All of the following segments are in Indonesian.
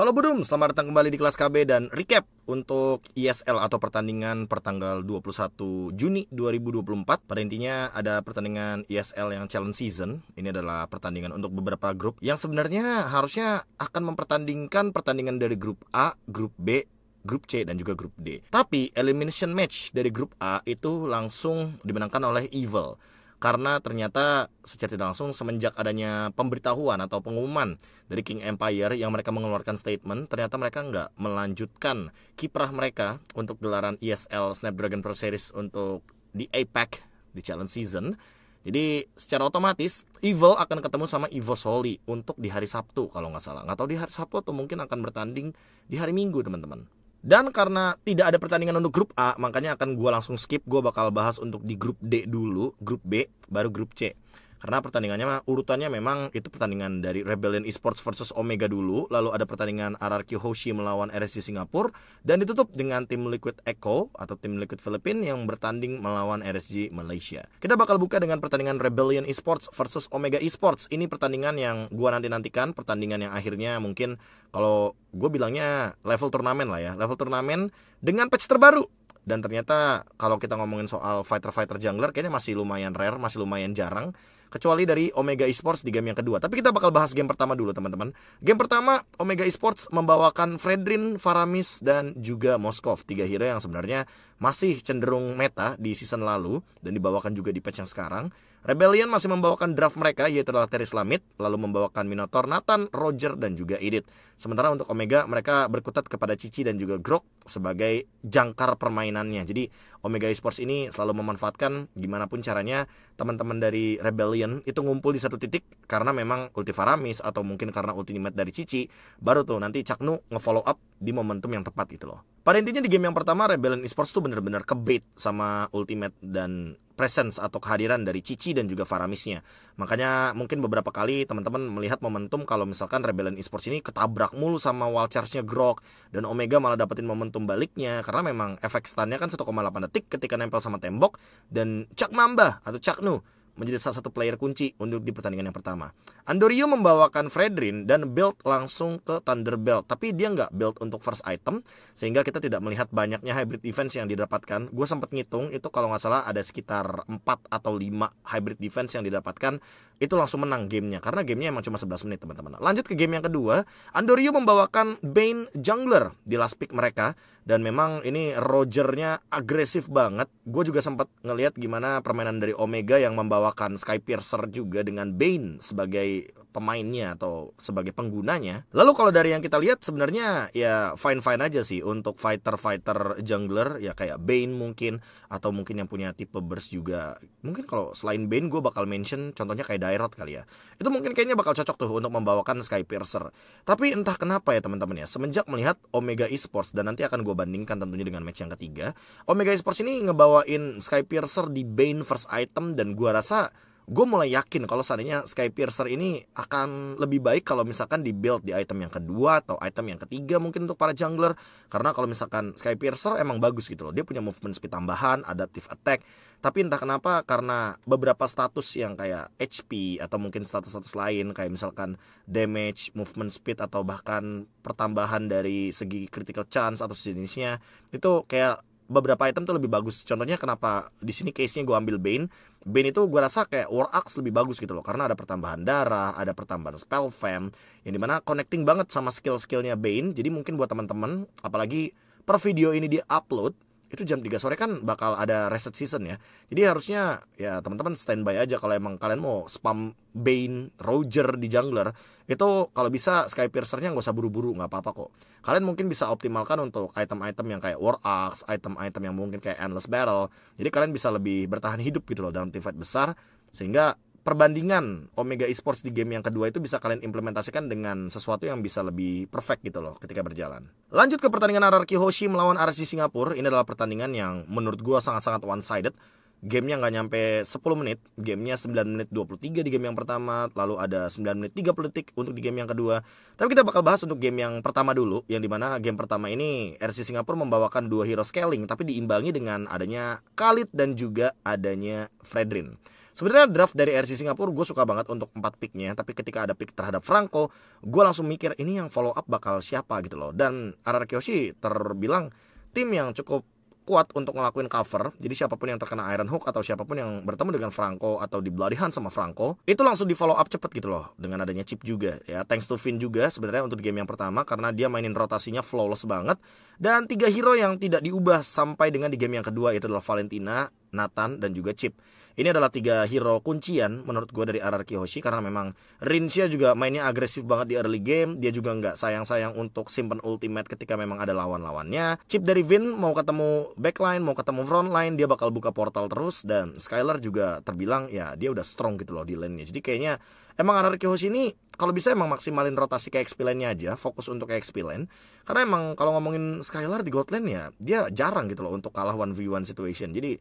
Halo Budum, selamat datang kembali di kelas KB dan recap untuk ISL atau pertandingan pertanggal 21 Juni 2024. Pada intinya ada pertandingan ISL yang challenge season. Ini adalah pertandingan untuk beberapa grup yang sebenarnya harusnya akan mempertandingkan pertandingan dari grup A, grup B, grup C dan juga grup D. Tapi elimination match dari grup A itu langsung dimenangkan oleh Evil karena ternyata secara tidak langsung semenjak adanya pemberitahuan atau pengumuman dari King Empire yang mereka mengeluarkan statement ternyata mereka nggak melanjutkan kiprah mereka untuk gelaran ESL Snapdragon Pro Series untuk di APAC di challenge season. Jadi secara otomatis Evil akan ketemu sama Evo Soli untuk di hari Sabtu kalau nggak salah. Nggak tahu di hari Sabtu atau mungkin akan bertanding di hari Minggu teman-teman dan karena tidak ada pertandingan untuk grup A, makanya akan gue langsung skip. Gue bakal bahas untuk di grup D dulu, grup B, baru grup C. Karena pertandingannya urutannya memang itu pertandingan dari Rebellion Esports versus Omega dulu, lalu ada pertandingan RRQ Hoshi melawan RSC Singapura. Dan ditutup dengan tim Liquid Echo atau tim Liquid Philippines yang bertanding melawan RSG Malaysia. Kita bakal buka dengan pertandingan Rebellion Esports versus Omega Esports. Ini pertandingan yang gua nanti nantikan, pertandingan yang akhirnya mungkin kalau gue bilangnya level turnamen lah ya, level turnamen dengan patch terbaru. Dan ternyata kalau kita ngomongin soal fighter-fighter jungler kayaknya masih lumayan rare, masih lumayan jarang kecuali dari Omega Esports di game yang kedua. Tapi kita bakal bahas game pertama dulu teman-teman. Game pertama Omega Esports membawakan Fredrin, Faramis dan juga Moskov, tiga hero yang sebenarnya masih cenderung meta di season lalu dan dibawakan juga di patch yang sekarang. Rebellion masih membawakan draft mereka yaitu adalah Teris Lamit, lalu membawakan Minotaur, Nathan, Roger dan juga Edith. Sementara untuk Omega mereka berkutat kepada Cici dan juga Grok sebagai jangkar permainannya. Jadi Omega Esports ini selalu memanfaatkan gimana pun caranya teman-teman dari Rebellion itu ngumpul di satu titik karena memang ulti Faramis atau mungkin karena ultimate dari Cici baru tuh nanti Caknu nge-follow up di momentum yang tepat gitu loh. Pada intinya di game yang pertama Rebellion Esports tuh bener-bener kebait sama ultimate dan presence atau kehadiran dari Cici dan juga Faramisnya. Makanya mungkin beberapa kali teman-teman melihat momentum kalau misalkan Rebellion Esports ini ketabrak mulu sama wall charge-nya Grok dan Omega malah dapetin momentum baliknya karena memang efek stunnya kan 1,8 detik ketika nempel sama tembok dan Cak Mamba atau Cak Nu menjadi salah satu player kunci untuk di pertandingan yang pertama. Andorio membawakan Fredrin dan build langsung ke Thunderbelt, tapi dia nggak build untuk first item, sehingga kita tidak melihat banyaknya hybrid defense yang didapatkan. Gue sempat ngitung itu kalau nggak salah ada sekitar 4 atau 5 hybrid defense yang didapatkan itu langsung menang gamenya karena gamenya emang cuma 11 menit teman-teman. Lanjut ke game yang kedua, Andorio membawakan Bane Jungler di last pick mereka dan memang ini Rogernya agresif banget. Gue juga sempat ngelihat gimana permainan dari Omega yang membawakan Sky Piercer juga dengan Bane sebagai pemainnya atau sebagai penggunanya. Lalu kalau dari yang kita lihat sebenarnya ya fine fine aja sih untuk fighter fighter jungler ya kayak Bane mungkin atau mungkin yang punya tipe burst juga. Mungkin kalau selain Bane gue bakal mention contohnya kayak Dairot kali ya. Itu mungkin kayaknya bakal cocok tuh untuk membawakan Sky Piercer. Tapi entah kenapa ya teman-teman ya semenjak melihat Omega Esports dan nanti akan gue bandingkan tentunya dengan match yang ketiga. Omega Esports ini ngebawain Sky Piercer di Bane first item dan gue rasa gue mulai yakin kalau seandainya Sky Piercer ini akan lebih baik kalau misalkan di build di item yang kedua atau item yang ketiga mungkin untuk para jungler karena kalau misalkan Sky Piercer emang bagus gitu loh dia punya movement speed tambahan adaptive attack tapi entah kenapa karena beberapa status yang kayak HP atau mungkin status-status lain kayak misalkan damage, movement speed atau bahkan pertambahan dari segi critical chance atau sejenisnya itu kayak beberapa item tuh lebih bagus. Contohnya kenapa di sini case-nya gue ambil Bane. Bane itu gue rasa kayak War Axe lebih bagus gitu loh. Karena ada pertambahan darah, ada pertambahan spell fam. Yang di mana connecting banget sama skill-skillnya Bane. Jadi mungkin buat teman-teman, apalagi per video ini di upload, itu jam 3 sore kan bakal ada reset season ya. Jadi harusnya ya teman-teman standby aja kalau emang kalian mau spam Bane, Roger di jungler itu kalau bisa Sky Piercer-nya nggak usah buru-buru nggak apa-apa kok. Kalian mungkin bisa optimalkan untuk item-item yang kayak War Axe, item-item yang mungkin kayak Endless Battle. Jadi kalian bisa lebih bertahan hidup gitu loh dalam team fight besar sehingga perbandingan Omega Esports di game yang kedua itu bisa kalian implementasikan dengan sesuatu yang bisa lebih perfect gitu loh ketika berjalan. Lanjut ke pertandingan RRQ Hoshi melawan RSC Singapura. Ini adalah pertandingan yang menurut gua sangat-sangat one sided. Gamenya nggak nyampe 10 menit, gamenya 9 menit 23 di game yang pertama, lalu ada 9 menit 30 detik untuk di game yang kedua. Tapi kita bakal bahas untuk game yang pertama dulu, yang di mana game pertama ini RC Singapura membawakan dua hero scaling, tapi diimbangi dengan adanya Khalid dan juga adanya Fredrin. Sebenarnya draft dari RC Singapura gue suka banget untuk empat picknya, tapi ketika ada pick terhadap Franco, gue langsung mikir ini yang follow up bakal siapa gitu loh. Dan RR Kyoshi terbilang tim yang cukup kuat untuk ngelakuin cover. Jadi siapa pun yang terkena Iron Hook atau siapa pun yang bertemu dengan Franco atau di Bloody Hunt sama Franco, itu langsung di follow up cepet gitu loh dengan adanya chip juga ya. Thanks to Finn juga sebenarnya untuk game yang pertama karena dia mainin rotasinya flawless banget dan tiga hero yang tidak diubah sampai dengan di game yang kedua itu adalah Valentina, Nathan dan juga Chip. Ini adalah tiga hero kuncian menurut gue dari RRQ Hoshi karena memang Rinsia juga mainnya agresif banget di early game. Dia juga nggak sayang-sayang untuk simpen ultimate ketika memang ada lawan-lawannya. Chip dari Vin mau ketemu backline, mau ketemu frontline, dia bakal buka portal terus. Dan Skylar juga terbilang ya dia udah strong gitu loh di lane-nya. Jadi kayaknya emang RRQ Hoshi ini kalau bisa emang maksimalin rotasi ke XP lane-nya aja, fokus untuk ke XP lane. Karena emang kalau ngomongin Skylar di gold lane ya, dia jarang gitu loh untuk kalah 1v1 situation. Jadi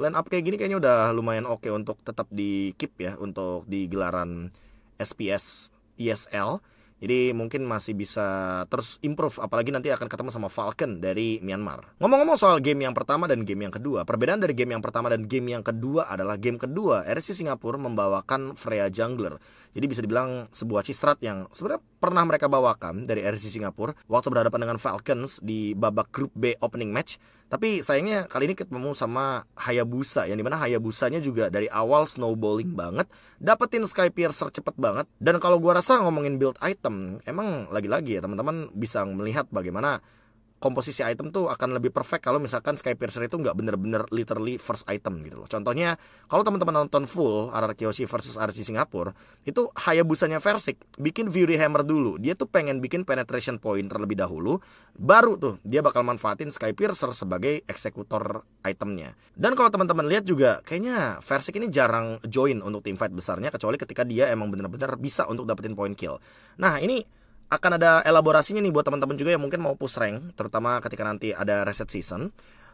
line up kayak gini kayaknya udah lumayan oke okay untuk tetap di keep ya untuk di gelaran SPS ESL. Jadi mungkin masih bisa terus improve apalagi nanti akan ketemu sama Falcon dari Myanmar. Ngomong-ngomong soal game yang pertama dan game yang kedua, perbedaan dari game yang pertama dan game yang kedua adalah game kedua RC Singapura membawakan Freya Jungler. Jadi bisa dibilang sebuah cistrat yang sebenarnya pernah mereka bawakan dari RC Singapura waktu berhadapan dengan Falcons di babak grup B opening match tapi sayangnya kali ini ketemu sama Hayabusa yang di mana Hayabusanya juga dari awal snowballing banget, dapetin Sky Piercer cepet banget. Dan kalau gua rasa ngomongin build item, emang lagi-lagi ya teman-teman bisa melihat bagaimana komposisi item tuh akan lebih perfect kalau misalkan Sky Piercer itu nggak bener-bener literally first item gitu loh. Contohnya kalau teman-teman nonton full RR Kyoshi versus RC Singapura itu Hayabusanya Versik bikin Fury Hammer dulu. Dia tuh pengen bikin penetration point terlebih dahulu, baru tuh dia bakal manfaatin Sky Piercer sebagai eksekutor itemnya. Dan kalau teman-teman lihat juga kayaknya Versik ini jarang join untuk tim fight besarnya kecuali ketika dia emang bener-bener bisa untuk dapetin point kill. Nah ini akan ada elaborasinya nih buat teman-teman juga yang mungkin mau push rank, terutama ketika nanti ada reset season.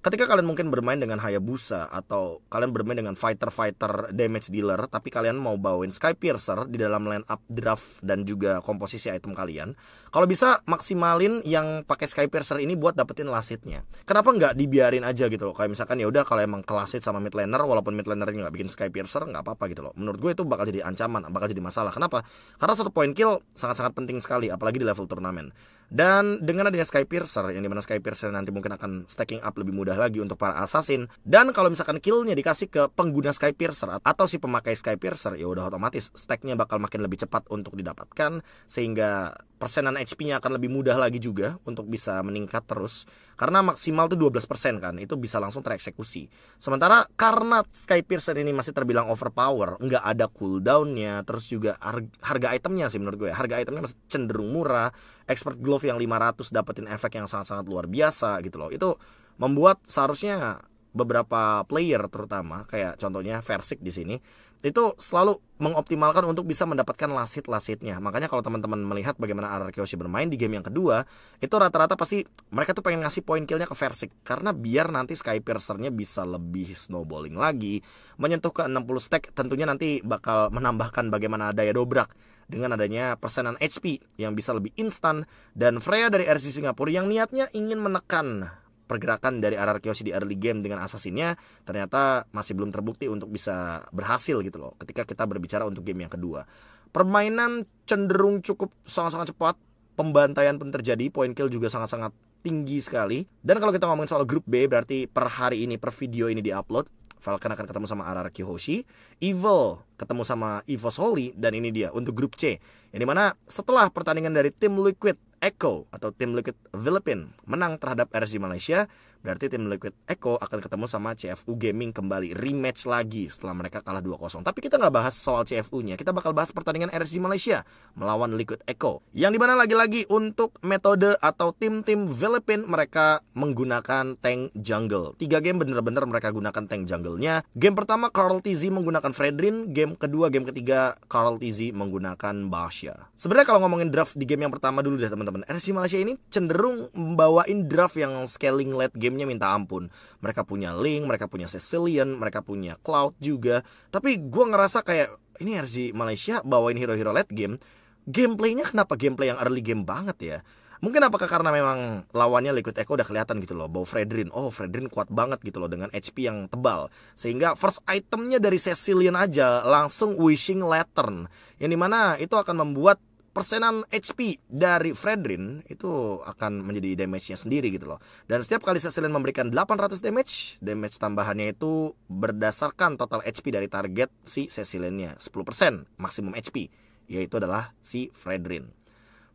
Ketika kalian mungkin bermain dengan Hayabusa atau kalian bermain dengan fighter-fighter damage dealer tapi kalian mau bawain Sky Piercer di dalam line up draft dan juga komposisi item kalian, kalau bisa maksimalin yang pakai Sky Piercer ini buat dapetin lasitnya. Kenapa nggak dibiarin aja gitu loh? Kayak misalkan ya udah kalau emang kelasit sama mid laner walaupun mid lanernya nggak bikin Sky Piercer nggak apa-apa gitu loh. Menurut gue itu bakal jadi ancaman, bakal jadi masalah. Kenapa? Karena satu point kill sangat-sangat penting sekali apalagi di level turnamen. Dan dengan adanya Sky Piercer yang di mana Sky Piercer nanti mungkin akan stacking up lebih mudah lagi untuk para assassin. Dan kalau misalkan killnya dikasih ke pengguna Sky Piercer atau si pemakai Sky Piercer ya udah otomatis stacknya bakal makin lebih cepat untuk didapatkan. Sehingga persenan HP-nya akan lebih mudah lagi juga untuk bisa meningkat terus. Karena maksimal tuh 12% kan itu bisa langsung tereksekusi. Sementara karena Sky Piercer ini masih terbilang overpower nggak ada cooldownnya terus juga harga itemnya sih menurut gue. Harga itemnya masih cenderung murah expert glove yang 500 dapetin efek yang sangat-sangat luar biasa gitu loh. Itu membuat seharusnya beberapa player terutama kayak contohnya Versik di sini itu selalu mengoptimalkan untuk bisa mendapatkan lasit-lasitnya. Makanya kalau teman-teman melihat bagaimana RR Kyoshi bermain di game yang kedua, itu rata-rata pasti mereka tuh pengen ngasih poin killnya ke Versik karena biar nanti Sky Piercernya bisa lebih snowballing lagi, menyentuh ke 60 stack tentunya nanti bakal menambahkan bagaimana daya dobrak dengan adanya persenan HP yang bisa lebih instan dan Freya dari RC Singapura yang niatnya ingin menekan pergerakan dari RR Kyoshi di early game dengan assassinnya ternyata masih belum terbukti untuk bisa berhasil gitu loh ketika kita berbicara untuk game yang kedua. Permainan cenderung cukup sangat-sangat cepat pembantaian pun terjadi point kill juga sangat-sangat tinggi sekali. Dan kalau kita ngomongin soal grup B berarti per hari ini per video ini diupload Falcon akan ketemu sama RR Hoshi Evil ketemu sama Evos Holy dan ini dia untuk grup C. Yang di mana setelah pertandingan dari tim Liquid Echo atau tim Liquid Philippine menang terhadap RSG Malaysia, berarti tim Liquid Echo akan ketemu sama CFU Gaming kembali rematch lagi setelah mereka kalah 2-0. Tapi kita nggak bahas soal CFU-nya, kita bakal bahas pertandingan RSG Malaysia melawan Liquid Echo. Yang di mana lagi-lagi untuk metode atau tim-tim Philippine mereka menggunakan tank jungle. Tiga game bener-bener mereka gunakan tank jungle-nya. Game pertama Carl TZ menggunakan Fredrin, game kedua, game ketiga Carl TZ menggunakan Basha. Sebenarnya kalau ngomongin draft di game yang pertama dulu deh teman-teman RC Malaysia ini cenderung membawain draft yang scaling late gamenya minta ampun. Mereka punya Link mereka punya Cecilian mereka punya Cloud juga. Tapi gue ngerasa kayak ini RC Malaysia bawain hero-hero late game. Gameplaynya kenapa gameplay yang early game banget ya? Mungkin apakah karena memang lawannya Liquid Echo udah kelihatan gitu loh Bahwa Fredrin, oh Fredrin kuat banget gitu loh dengan HP yang tebal. Sehingga first itemnya dari Cecilian aja langsung Wishing Lantern. Yang di mana itu akan membuat persenan HP dari Fredrin itu akan menjadi damage-nya sendiri gitu loh. Dan setiap kali Cecilian memberikan 800 damage, damage tambahannya itu berdasarkan total HP dari target si Cecilian-nya 10% maksimum HP, yaitu adalah si Fredrin.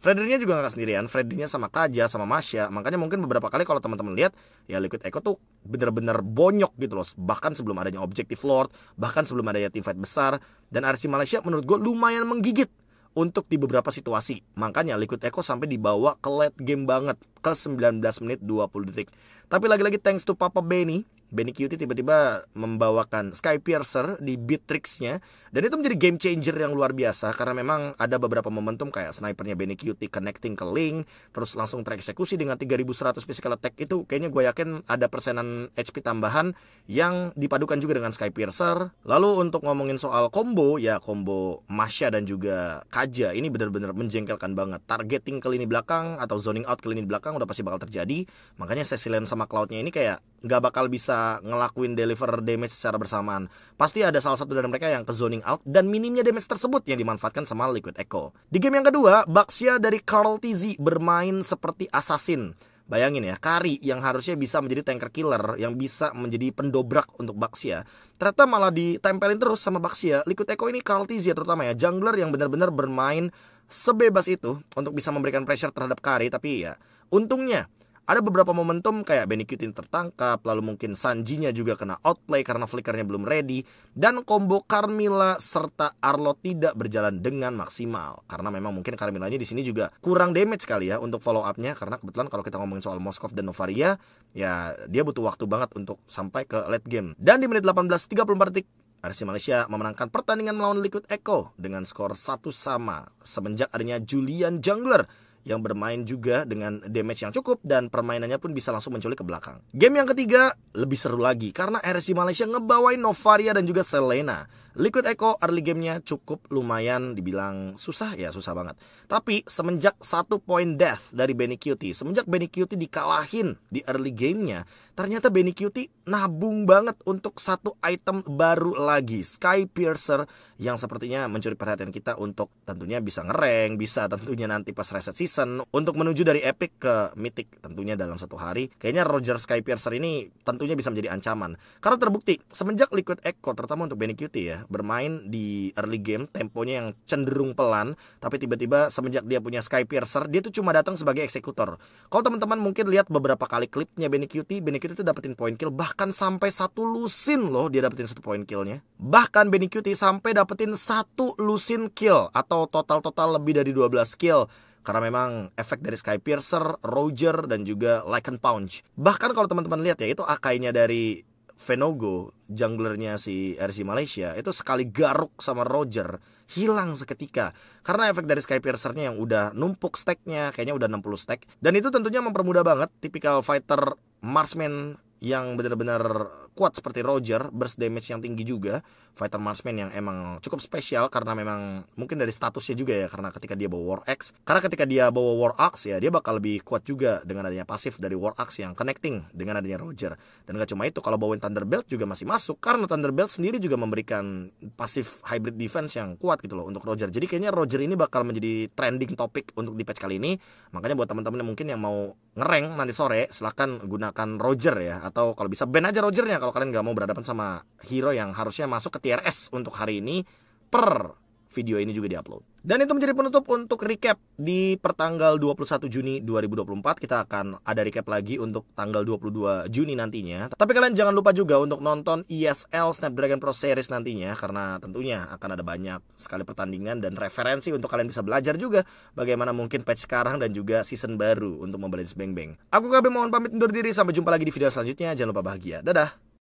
Fredrinnya juga nggak sendirian, Fredrinnya sama Kaja, sama Masya. Makanya mungkin beberapa kali kalau teman-teman lihat, ya Liquid Echo tuh bener-bener bonyok gitu loh. Bahkan sebelum adanya Objective Lord, bahkan sebelum adanya teamfight besar. Dan RC Malaysia menurut gue lumayan menggigit untuk di beberapa situasi. Makanya Liquid Echo sampai dibawa ke late game banget ke 19 menit 20 detik. Tapi lagi-lagi thanks to Papa Benny Benny Cutie tiba-tiba membawakan Sky Piercer di Beatrix-nya dan itu menjadi game changer yang luar biasa karena memang ada beberapa momentum kayak snipernya Benny Cutie connecting ke Link terus langsung tereksekusi dengan 3100 physical attack. Itu kayaknya gue yakin ada persenan HP tambahan yang dipadukan juga dengan Sky Piercer. Lalu untuk ngomongin soal combo ya combo Masya dan juga Kaja ini benar-benar menjengkelkan banget. Targeting ke lini belakang atau zoning out ke lini belakang udah pasti bakal terjadi makanya Cecilian sama Cloudnya ini kayak nggak bakal bisa ngelakuin deliver damage secara bersamaan. Pasti ada salah satu dari mereka yang ke zoning out dan minimnya damage tersebut yang dimanfaatkan sama Liquid Echo. Di game yang kedua, Baxia dari Carl TZ bermain seperti assassin. Bayangin ya, Kari yang harusnya bisa menjadi tanker killer, yang bisa menjadi pendobrak untuk Baxia, ternyata malah ditempelin terus sama Baxia. Liquid Echo ini Carl TZ terutama ya, jungler yang benar-benar bermain sebebas itu untuk bisa memberikan pressure terhadap Kari, tapi ya untungnya ada beberapa momentum kayak Benny Cutin tertangkap, lalu mungkin Sanjinya juga kena outplay karena flickernya belum ready, dan combo Carmilla serta Arlo tidak berjalan dengan maksimal. Karena memang mungkin Carmillanya di sini juga kurang damage kali ya untuk follow up-nya, karena kebetulan kalau kita ngomongin soal Moskov dan Novaria, ya dia butuh waktu banget untuk sampai ke late game. Dan di menit 18.34 detik, RC Malaysia memenangkan pertandingan melawan Liquid Echo dengan skor satu sama semenjak adanya Julian Jungler yang bermain juga dengan damage yang cukup dan permainannya pun bisa langsung menculik ke belakang. Game yang ketiga lebih seru lagi karena RC Malaysia ngebawain Novaria dan juga Selena. Liquid Echo early gamenya cukup lumayan dibilang susah ya susah banget. Tapi semenjak satu point death dari Benny Cutie, semenjak Benny Cutie dikalahin di early gamenya, ternyata Benny Cutie nabung banget untuk satu item baru lagi, Sky Piercer yang sepertinya mencuri perhatian kita untuk tentunya bisa ngereng, bisa tentunya nanti pas reset season untuk menuju dari epic ke mythic tentunya dalam satu hari. Kayaknya Roger Sky Piercer ini tentunya bisa menjadi ancaman. Karena terbukti semenjak Liquid Echo terutama untuk Benny Cutie ya bermain di early game temponya yang cenderung pelan tapi tiba-tiba semenjak dia punya Sky Piercer dia tuh cuma datang sebagai eksekutor kalau teman-teman mungkin lihat beberapa kali klipnya Benny Cutie Benny Cutie tuh dapetin point kill bahkan sampai satu lusin loh dia dapetin satu point killnya bahkan Benny Cutie sampai dapetin satu lusin kill atau total-total lebih dari 12 kill karena memang efek dari Sky Piercer, Roger dan juga Lycan Punch. Bahkan kalau teman-teman lihat ya itu akainya dari Venogo, junglernya si RC Malaysia, itu sekali garuk sama Roger, hilang seketika. Karena efek dari Sky Piercer-nya yang udah numpuk stacknya, kayaknya udah 60 stack. Dan itu tentunya mempermudah banget tipikal fighter marksman yang benar-benar kuat seperti Roger, burst damage yang tinggi juga, fighter marksman yang emang cukup spesial karena memang mungkin dari statusnya juga ya karena ketika dia bawa War Axe, karena ketika dia bawa War Axe ya dia bakal lebih kuat juga dengan adanya pasif dari War Axe yang connecting dengan adanya Roger. Dan gak cuma itu, kalau bawain Thunderbelt juga masih masuk karena Thunderbelt sendiri juga memberikan pasif hybrid defense yang kuat gitu loh untuk Roger. Jadi kayaknya Roger ini bakal menjadi trending topik untuk di patch kali ini. Makanya buat teman-teman yang mungkin yang mau ngereng nanti sore silahkan gunakan Roger ya atau kalau bisa ban aja Rogernya kalau kalian nggak mau berhadapan sama hero yang harusnya masuk ke tier S untuk hari ini per video ini juga diupload. Dan itu menjadi penutup untuk recap di pertanggal 21 Juni 2024. Kita akan ada recap lagi untuk tanggal 22 Juni nantinya. Tapi kalian jangan lupa juga untuk nonton ESL Snapdragon Pro Series nantinya karena tentunya akan ada banyak sekali pertandingan dan referensi untuk kalian bisa belajar juga bagaimana mungkin patch sekarang dan juga season baru untuk Mobile Legends Bang Bang. Aku KB mohon pamit undur diri sampai jumpa lagi di video selanjutnya. Jangan lupa bahagia. Dadah.